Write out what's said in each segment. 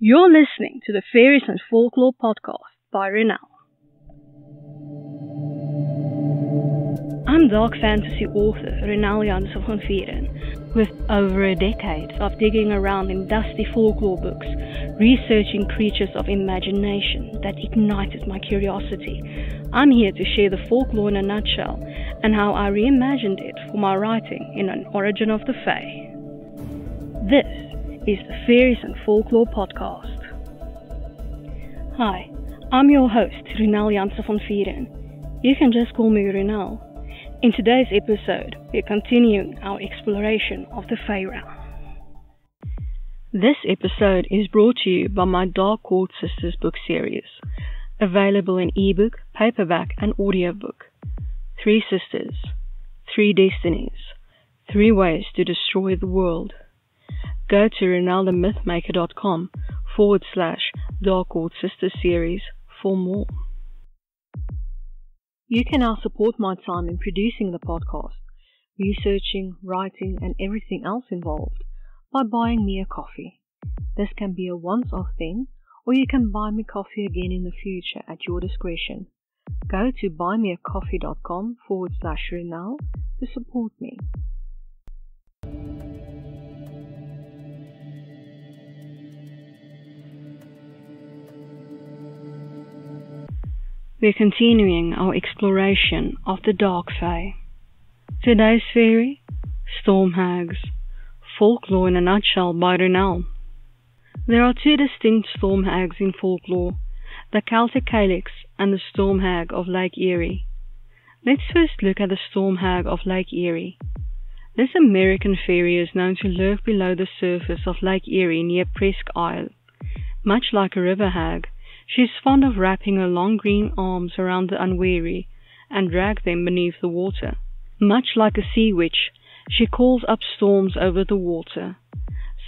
You're listening to the Faeries and Folklore podcast by Ronel. I'm dark fantasy author Ronel Janse van Vuuren. With over a decade of digging around in dusty folklore books, researching creatures of imagination that ignited my curiosity, I'm here to share the folklore in a nutshell and how I reimagined it for my writing in An Origin of the Fae. This is the Faeries and Folklore podcast. Hi, I'm your host, Ronel Janse van Vuuren. You can just call me Ronel. In today's episode, we're continuing our exploration of the realm. This episode is brought to you by my Dark Court Sisters book series, available in ebook, paperback, and audiobook. Three sisters, three destinies, three ways to destroy the world. Go to ronelthemythmaker.com forward slash Dark Court Sisters series for more. You can now support my time in producing the podcast, researching, writing, and everything else involved by buying me a coffee. This can be a once off thing, or you can buy me coffee again in the future at your discretion. Go to buymeacoffee.com forward slash Ronel to support me. We're continuing our exploration of the Dark Fae. Today's fairy, Storm Hags, folklore in a nutshell by Ronel. There are two distinct storm hags in folklore, the Celtic Cailleach and the storm hag of Lake Erie. Let's first look at the storm hag of Lake Erie. This American fairy is known to lurk below the surface of Lake Erie near Presque Isle. Much like a river hag, she is fond of wrapping her long green arms around the unwary and drag them beneath the water. Much like a sea witch, she calls up storms over the water.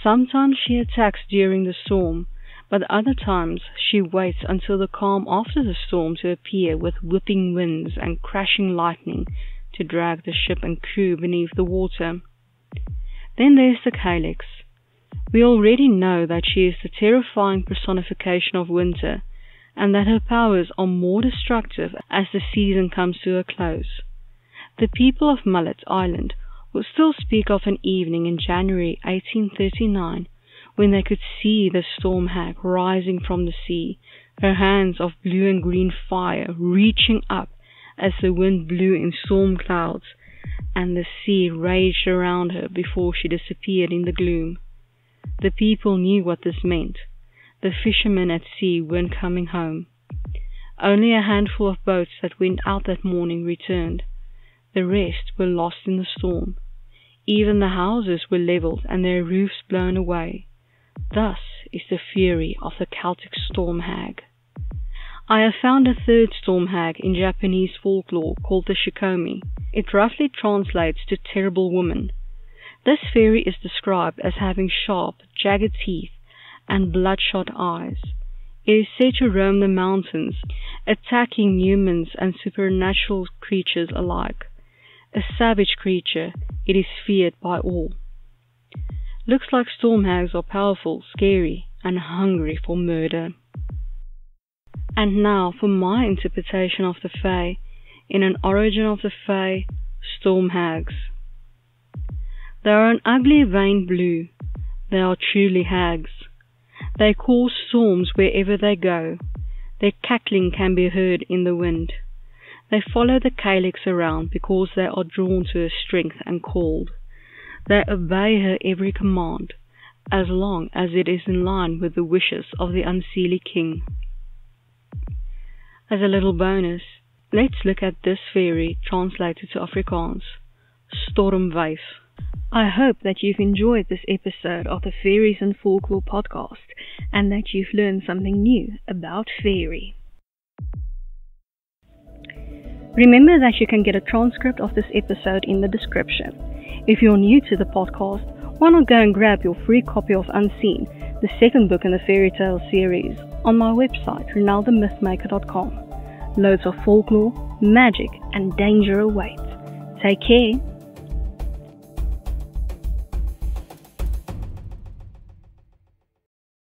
Sometimes she attacks during the storm, but other times she waits until the calm after the storm to appear with whipping winds and crashing lightning to drag the ship and crew beneath the water. Then there's the Cailleach. We already know that she is the terrifying personification of winter, and that her powers are more destructive as the season comes to a close. The people of Mullet Island will still speak of an evening in January 1839 when they could see the storm hag rising from the sea, her hands of blue and green fire reaching up as the wind blew in storm clouds, and the sea raged around her before she disappeared in the gloom. The people knew what this meant. The fishermen at sea weren't coming home. Only a handful of boats that went out that morning returned. The rest were lost in the storm. Even the houses were leveled and their roofs blown away. Thus is the fury of the Celtic storm hag. I have found a third storm hag in Japanese folklore called the Shikomi. It roughly translates to terrible woman. This fairy is described as having sharp, jagged teeth and bloodshot eyes. It is said to roam the mountains, attacking humans and supernatural creatures alike. A savage creature, it is feared by all. Looks like storm hags are powerful, scary, and hungry for murder. And now for my interpretation of the Fae in an origin of the Fae, storm hags. They are an ugly veined blue. They are truly hags. They cause storms wherever they go. Their cackling can be heard in the wind. They follow the cailleach around because they are drawn to her strength and cold. They obey her every command, as long as it is in line with the wishes of the unseelie king. As a little bonus, let's look at this fairy translated to Afrikaans, Stormwyf. I hope that you've enjoyed this episode of the Faeries and Folklore podcast and that you've learned something new about fairy. Remember that you can get a transcript of this episode in the description. If you're new to the podcast, why not go and grab your free copy of Unseen, the second book in the fairy tale series, on my website, ronelthemythmaker.com. Loads of folklore, magic, and danger await. Take care